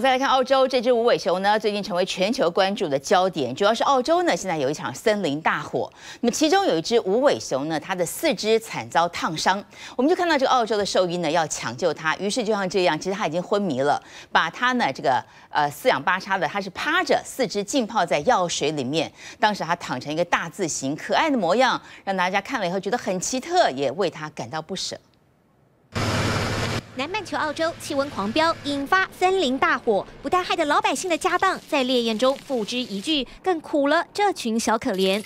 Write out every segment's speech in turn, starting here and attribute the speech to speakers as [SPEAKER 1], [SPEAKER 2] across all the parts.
[SPEAKER 1] 再来看澳洲这只无尾熊呢，最近成为全球关注的焦点。主要是澳洲呢，现在有一场森林大火。那么其中有一只无尾熊呢，它的四肢惨遭烫伤。我们就看到这个澳洲的兽医呢，要抢救它，于是就像这样，其实它已经昏迷了，把它呢这个呃四仰八叉的，它是趴着，四肢浸泡在药水里面。当时它躺成一个大字形，可爱的模样，让大家看了以后觉得很奇特，也为它感到不舍。
[SPEAKER 2] 南半球澳洲气温狂飙，引发森林大火，不但害得老百姓的家当在烈焰中付之一炬，更苦了这群小可怜。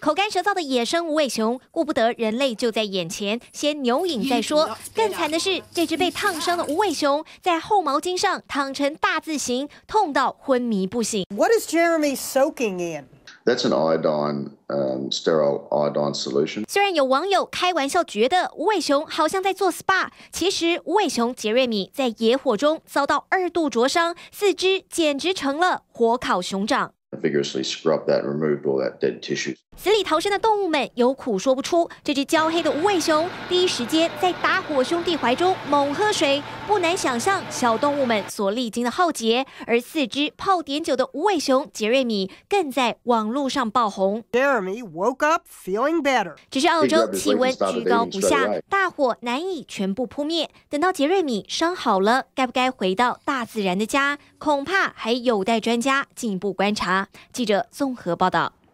[SPEAKER 2] 口干舌燥的野生无尾熊，顾不得人类就在眼前，先牛饮再说。更惨的是，这只被烫伤的无尾熊在厚毛巾上躺成大字形，痛到昏迷不醒。
[SPEAKER 3] What is Jeremy soaking in?
[SPEAKER 4] That's an iodine, um, sterile iodine solution.
[SPEAKER 2] 虽然有网友开玩笑觉得无尾熊好像在做 SPA，其实无尾熊杰瑞米在野火中遭到二度灼伤，四肢简直成了火烤熊掌。
[SPEAKER 4] Vigorously scrub that removed all that dead tissue.
[SPEAKER 2] 死里逃生的动物们有苦说不出。这只焦黑的无尾熊第一时间在打火兄弟怀中猛喝水，不难想象小动物们所历经的浩劫。而四只泡点酒的无尾熊杰瑞米更在网络上爆红。
[SPEAKER 3] Jeremy woke up feeling better.
[SPEAKER 2] 只是澳洲气温居高不下，大火难以全部扑灭。等到杰瑞米伤好了，该不该回到大自然的家，恐怕还有待专家进一步观察。记者综合报道。